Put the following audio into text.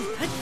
Yeah.